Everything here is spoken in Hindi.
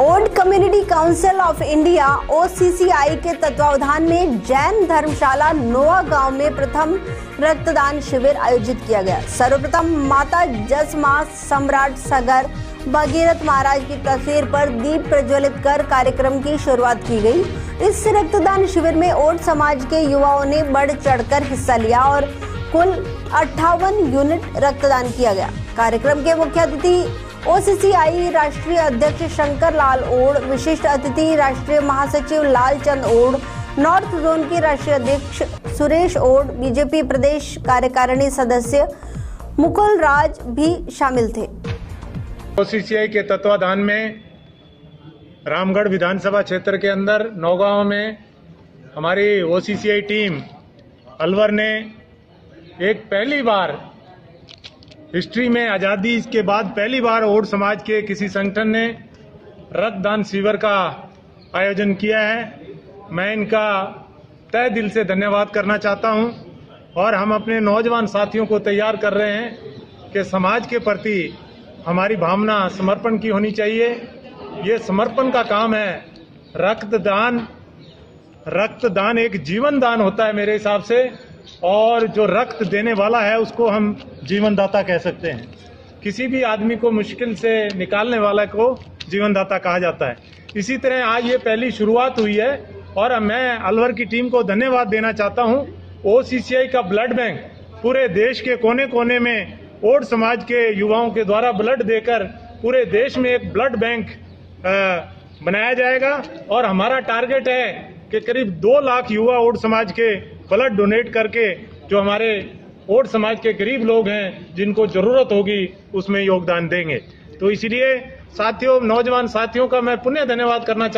Old community council of India, OCCI के तत्वावधान में जैन धर्मशाला नोआ गाँव में प्रथम रक्तदान शिविर आयोजित किया गया। सर्वप्रथम माता जसमा सम्राट सगर भगीरथ महाराज की तस्वीर पर दीप प्रज्वलित कर कार्यक्रम की शुरुआत की गई। इस रक्तदान शिविर में ओट समाज के युवाओं ने बढ़ चढ़कर हिस्सा लिया और कुल अट्ठावन यूनिट रक्तदान किया गया। कार्यक्रम के मुख्य अतिथि ओसीसीआई राष्ट्रीय अध्यक्ष शंकर लाल ओड, विशिष्ट अतिथि राष्ट्रीय महासचिव लालचंद ओड, नॉर्थ जोन के राष्ट्रीय अध्यक्ष सुरेश ओड, बीजेपी प्रदेश कार्यकारिणी सदस्य मुकुल राज भी शामिल थे। ओसीसीआई के तत्वाधान में रामगढ़ विधानसभा क्षेत्र के अंदर नौगांव में हमारी ओसीसीआई टीम अलवर ने एक पहली बार हिस्ट्री में आज़ादी के बाद पहली बार ओड समाज के किसी संगठन ने रक्तदान शिविर का आयोजन किया है। मैं इनका तय दिल से धन्यवाद करना चाहता हूँ और हम अपने नौजवान साथियों को तैयार कर रहे हैं कि समाज के प्रति हमारी भावना समर्पण की होनी चाहिए। ये समर्पण का काम है। रक्तदान रक्तदान एक जीवन दान होता है मेरे हिसाब से। और जो रक्त देने वाला है, उसको हम जीवनदाता कह सकते हैं। किसी भी आदमी को मुश्किल से निकालने वाला को जीवनदाता कहा जाता है। इसी तरह आज ये पहली शुरुआत हुई है, और मैं अलवर की टीम को धन्यवाद देना चाहता हूँ। ओसीसीआई का ब्लड बैंक पूरे देश के कोने कोने में ओड समाज के युवाओं के द्वारा ब्लड देकर पूरे देश में एक ब्लड बैंक बनाया जाएगा। और हमारा टारगेट है कि करीब दो लाख युवा ओड समाज के ब्लड डोनेट करके जो हमारे ओड समाज के गरीब लोग हैं, जिनको ज़रूरत होगी, उसमें योगदान देंगे। तो इसलिए साथियों, नौजवान साथियों का मैं पुनः धन्यवाद करना चाहता